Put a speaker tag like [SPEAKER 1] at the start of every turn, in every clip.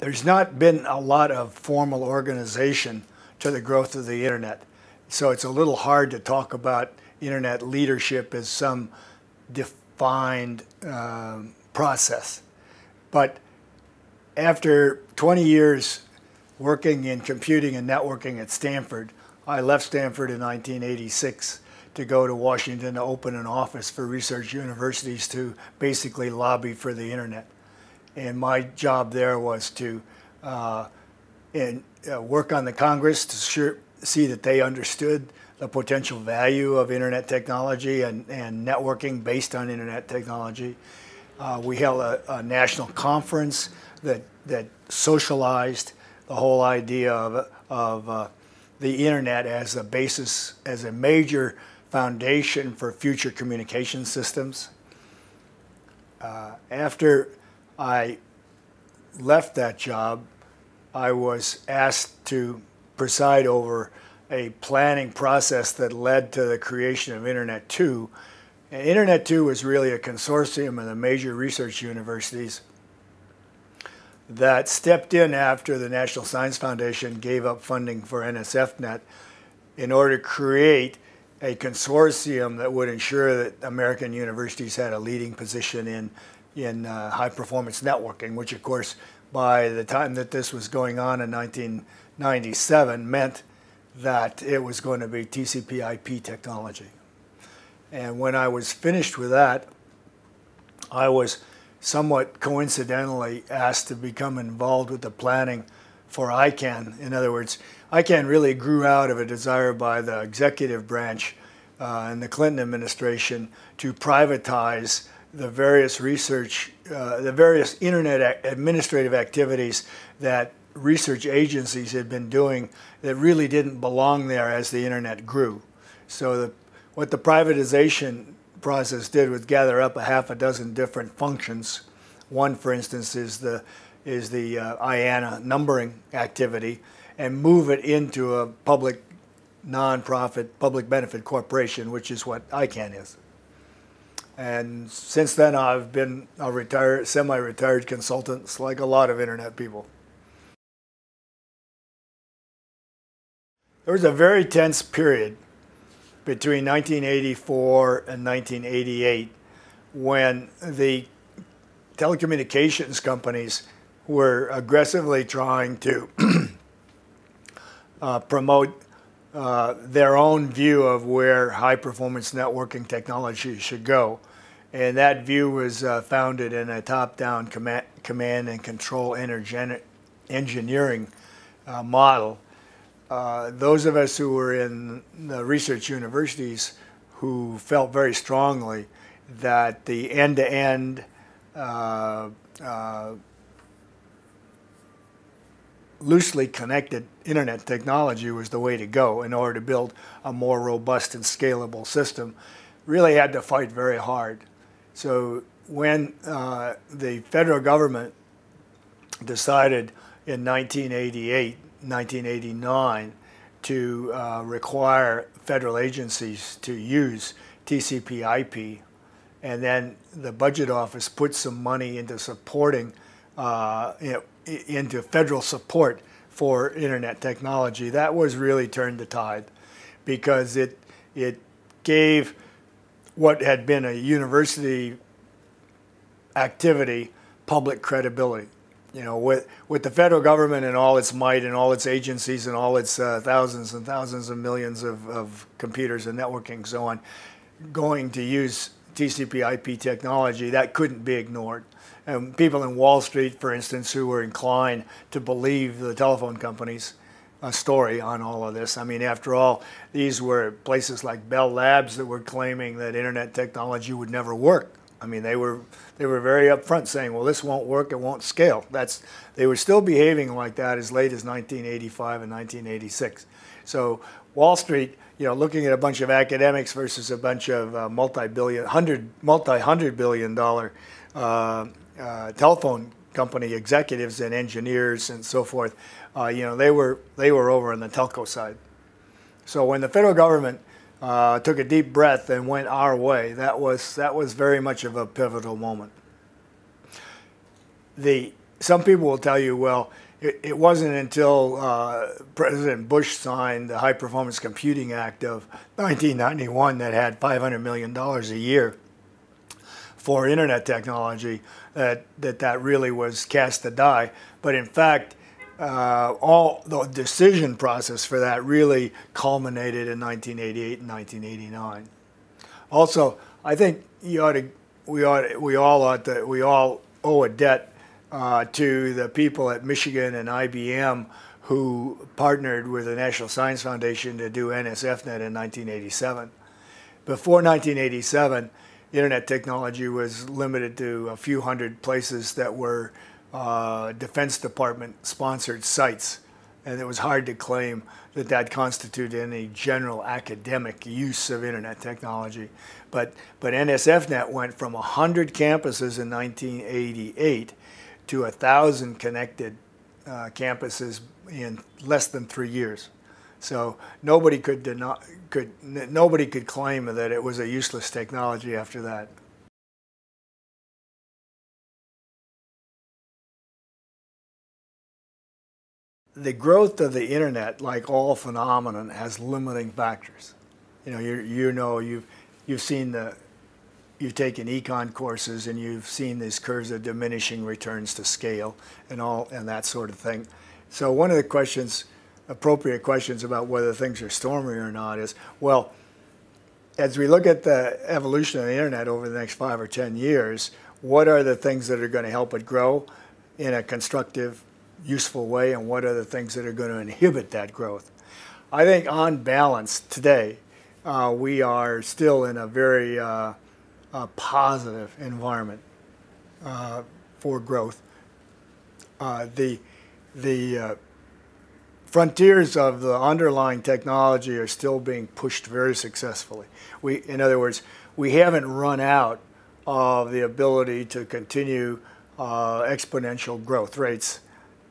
[SPEAKER 1] there's not been a lot of formal organization to the growth of the internet. So it's a little hard to talk about internet leadership as some defined um, process. But after 20 years working in computing and networking at Stanford, I left Stanford in 1986 to go to Washington to open an office for research universities to basically lobby for the internet. And my job there was to uh, in, uh, work on the Congress to sure, see that they understood the potential value of internet technology and, and networking based on internet technology. Uh, we held a, a, national conference that, that socialized the whole idea of, of uh, the internet as a basis, as a major foundation for future communication systems. Uh, after I left that job, I was asked to preside over a planning process that led to the creation of Internet 2. And Internet 2 was really a consortium of the major research universities that stepped in after the National Science Foundation gave up funding for NSFNet in order to create a consortium that would ensure that American universities had a leading position in, in uh, high performance networking, which of course by the time that this was going on in 1997 meant that it was going to be TCP IP technology. And when I was finished with that, I was somewhat coincidentally asked to become involved with the planning for ICANN. In other words, ICANN really grew out of a desire by the executive branch uh, and the Clinton administration to privatize the various research, uh, the various internet administrative activities that research agencies had been doing that really didn't belong there as the internet grew. So the, what the privatization process did was gather up a half a dozen different functions. One, for instance, is the is the uh, IANA numbering activity, and move it into a public, nonprofit, public benefit corporation, which is what ICANN is. And since then, I've been a retired, semi-retired consultant, like a lot of internet people. There was a very tense period between 1984 and 1988 when the telecommunications companies were aggressively trying to uh, promote uh, their own view of where high performance networking technology should go. And that view was uh, founded in a top-down command, command, and control engineering uh, model. Uh, those of us who were in the research universities who felt very strongly that the end-to-end uh, uh, loosely connected internet technology was the way to go in order to build a more robust and scalable system really had to fight very hard. So when uh, the federal government decided in 1988, 1989 to uh, require federal agencies to use TCP IP, and then the budget office put some money into supporting, uh, you know, into federal support for internet technology. That was really turned the tide because it, it gave what had been a university activity public credibility. You know, with, with the federal government and all its might and all its agencies and all its uh, thousands and thousands of millions of, of computers and networking and so on going to use TCP IP technology, that couldn't be ignored. And people in Wall Street, for instance, who were inclined to believe the telephone companies' story on all of this. I mean, after all, these were places like Bell Labs that were claiming that internet technology would never work. I mean, they were they were very upfront saying, "Well, this won't work. It won't scale." That's they were still behaving like that as late as 1985 and 1986. So Wall Street, you know, looking at a bunch of academics versus a bunch of uh, multi-billion, hundred, multi-hundred billion dollar uh, uh, telephone company executives and engineers and so forth, uh, you know, they were they were over on the telco side. So when the federal government uh, took a deep breath and went our way, that was that was very much of a pivotal moment. The some people will tell you, well, it, it wasn't until uh, President Bush signed the High Performance Computing Act of 1991 that had $500 million a year for internet technology that that, that really was cast a die. But in fact, uh, all the decision process for that really culminated in 1988 and 1989. Also, I think you ought to, we ought, we all ought to, we all owe a debt uh, to the people at Michigan and IBM who partnered with the National Science Foundation to do NSFNet in 1987. Before 1987, internet technology was limited to a few hundred places that were uh, Defense Department sponsored sites. And it was hard to claim that that constituted any general academic use of internet technology. But, but NSFNet went from 100 campuses in 1988 to 1,000 connected uh, campuses in less than three years. So nobody could deny, could nobody could claim that it was a useless technology after that. The growth of the internet, like all phenomenon, has limiting factors. You know, you you know you've you've seen the you've taken econ courses and you've seen these curves of diminishing returns to scale and all and that sort of thing. So one of the questions appropriate questions about whether things are stormy or not is, well, as we look at the evolution of the internet over the next five or 10 years, what are the things that are going to help it grow in a constructive, useful way, and what are the things that are going to inhibit that growth? I think on balance today, uh, we are still in a very uh, uh, positive environment uh, for growth. Uh, the the frontiers of the underlying technology are still being pushed very successfully. We, in other words, we haven't run out of the ability to continue uh, exponential growth rates,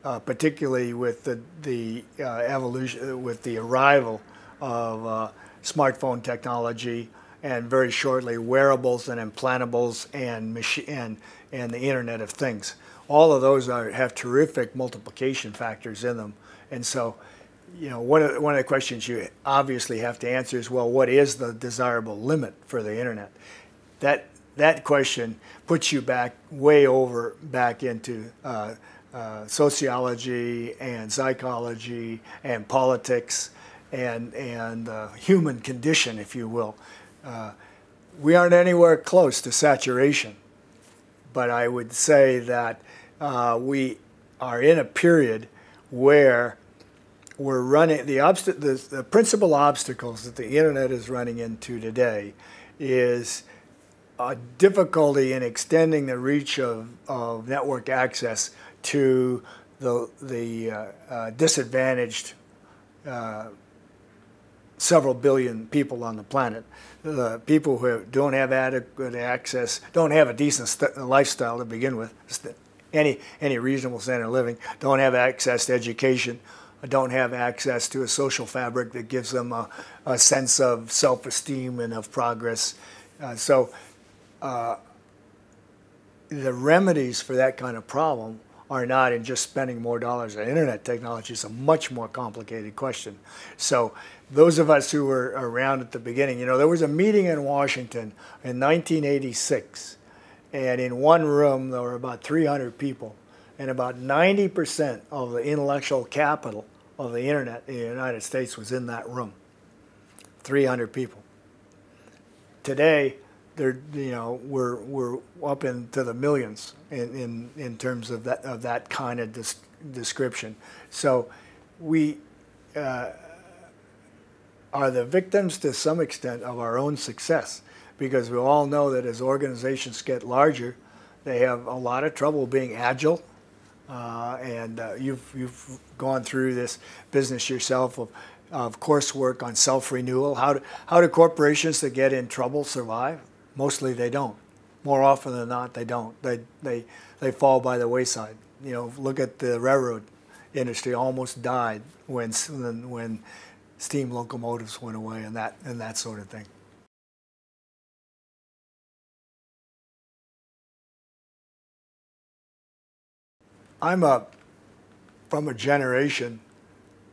[SPEAKER 1] uh, particularly with the, the uh, evolution, with the arrival of uh, smartphone technology and very shortly wearables and implantables and, and, and the Internet of Things. All of those are, have terrific multiplication factors in them and so, you know, one of, one of the questions you obviously have to answer is, well, what is the desirable limit for the internet? That that question puts you back way over back into uh, uh, sociology and psychology and politics and and uh, human condition, if you will. Uh, we aren't anywhere close to saturation, but I would say that uh, we are in a period where we're running the, obst- the, the principal obstacles that the internet is running into today is a difficulty in extending the reach of, of network access to the, the uh, uh, disadvantaged uh, several billion people on the planet. The people who don't have adequate access, don't have a decent lifestyle to begin with, any, any reasonable standard of living, don't have access to education, don't have access to a social fabric that gives them a, a sense of self-esteem and of progress. Uh, so uh, the remedies for that kind of problem are not in just spending more dollars on internet technology. It's a much more complicated question. So those of us who were around at the beginning, you know, there was a meeting in Washington in 1986, and in one room there were about 300 people and about 90% of the intellectual capital of the internet in the United States was in that room. 300 people. Today, they're, you know, we're, we're up into the millions in, in, in terms of that, of that kind of des description. So we uh, are the victims to some extent of our own success because we all know that as organizations get larger, they have a lot of trouble being agile uh, and uh, you've, you've gone through this business yourself of, of coursework on self-renewal. How do, how do corporations that get in trouble survive? Mostly they don't. More often than not, they don't. They, they, they fall by the wayside. You know, look at the railroad industry almost died when, when steam locomotives went away and that, and that sort of thing. I'm a from a generation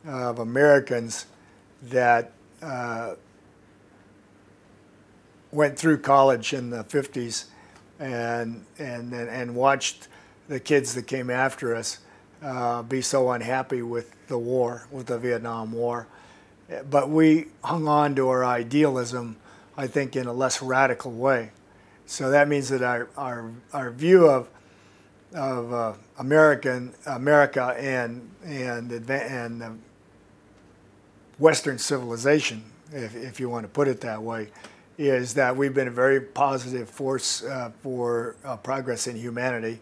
[SPEAKER 1] of Americans that uh, went through college in the 50s and, and, and watched the kids that came after us uh, be so unhappy with the war, with the Vietnam War. But we hung on to our idealism, I think, in a less radical way. So that means that our, our, our view of, of uh, American, America and, and, and uh, Western civilization, if, if you want to put it that way, is that we've been a very positive force uh, for uh, progress in humanity,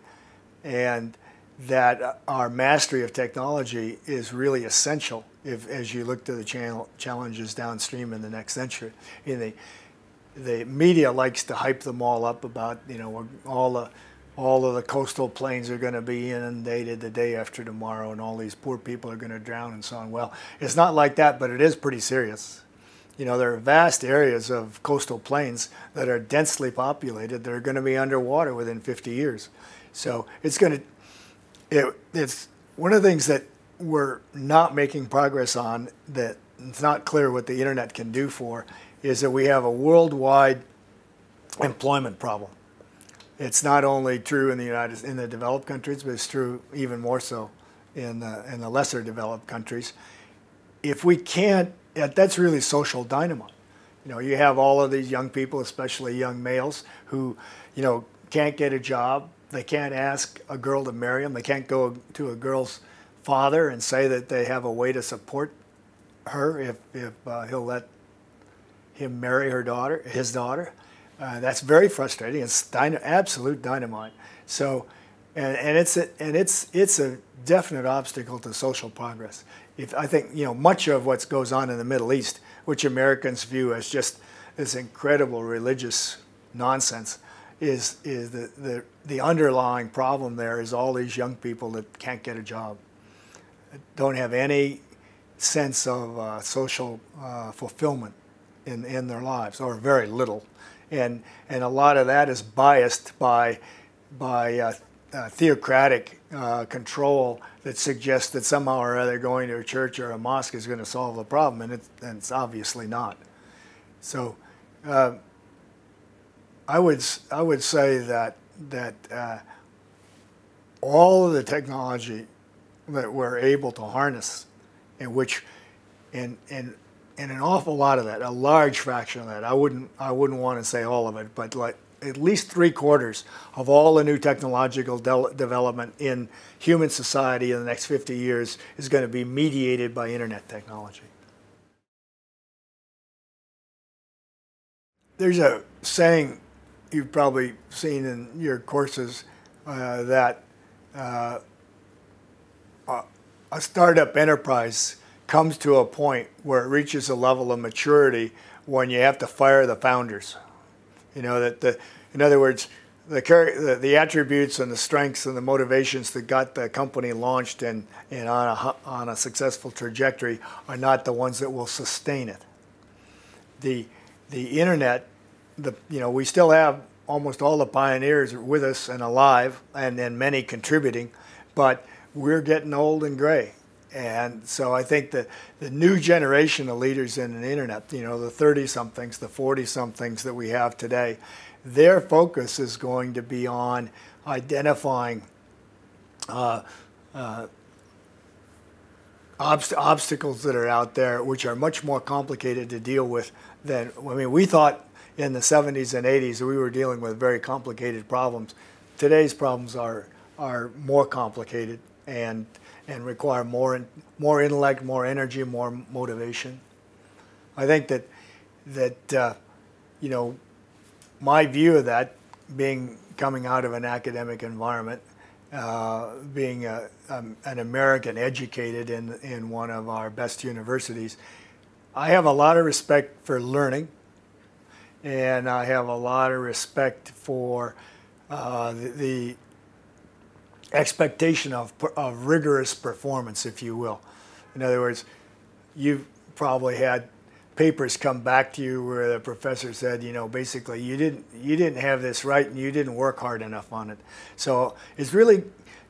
[SPEAKER 1] and that our mastery of technology is really essential if, as you look to the channel, challenges downstream in the next century. In the, the media likes to hype them all up about, you know, all the all of the coastal plains are going to be inundated the day after tomorrow and all these poor people are going to drown and so on. Well, it's not like that, but it is pretty serious. You know, there are vast areas of coastal plains that are densely populated that are going to be underwater within 50 years. So it's going to, it, it's one of the things that we're not making progress on that it's not clear what the internet can do for is that we have a worldwide employment problem. It's not only true in the United in the developed countries, but it's true even more so in the, in the lesser developed countries. If we can't that's really social dynamite. You know, you have all of these young people, especially young males, who, you know, can't get a job. They can't ask a girl to marry them. They can't go to a girl's father and say that they have a way to support her if, if uh, he'll let him marry her daughter, his daughter. Uh, that's very frustrating. It's dyna absolute dynamite. So, and, and it's a, and it's it's a definite obstacle to social progress if I think you know much of what goes on in the Middle East, which Americans view as just this incredible religious nonsense, is is the the, the underlying problem there is all these young people that can't get a job, don't have any sense of uh, social uh, fulfillment in in their lives, or very little, and and a lot of that is biased by by uh, uh, theocratic uh, control that suggests that somehow or other going to a church or a mosque is going to solve the problem, and it's, and it's obviously not. So, uh, I would I would say that that uh, all of the technology that we're able to harness, in which, in in in an awful lot of that, a large fraction of that, I wouldn't I wouldn't want to say all of it, but like at least three quarters of all the new technological de development in human society in the next 50 years is going to be mediated by internet technology. There's a saying you've probably seen in your courses uh, that uh, a startup enterprise comes to a point where it reaches a level of maturity when you have to fire the founders. You know that the, in other words, the, the, the attributes and the strengths and the motivations that got the company launched and, and on, a, on a successful trajectory are not the ones that will sustain it. The, the internet, the, you know, we still have almost all the pioneers with us and alive and, and many contributing, but we're getting old and gray. And so I think that the new generation of leaders in the internet, you know, the 30 somethings, the 40 somethings that we have today, their focus is going to be on identifying uh, uh, obst obstacles that are out there, which are much more complicated to deal with than, I mean, we thought in the 70s and 80s we were dealing with very complicated problems. Today's problems are, are more complicated and and require more more intellect, more energy, more motivation. I think that that uh, you know my view of that being coming out of an academic environment, uh, being a, um, an American educated in in one of our best universities, I have a lot of respect for learning, and I have a lot of respect for uh, the, the expectation of, of rigorous performance, if you will. In other words, you've probably had papers come back to you where the professor said, you know, basically you didn't you didn't have this right and you didn't work hard enough on it. So it's really,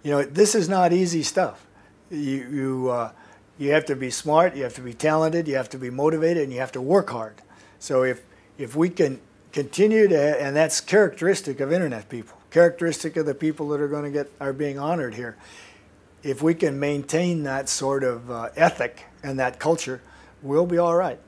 [SPEAKER 1] you know, this is not easy stuff. You, you, uh, you have to be smart, you have to be talented, you have to be motivated, and you have to work hard. So if, if we can continue to, and that's characteristic of internet people, characteristic of the people that are going to get, are being honored here. If we can maintain that sort of uh, ethic and that culture, we'll be all right.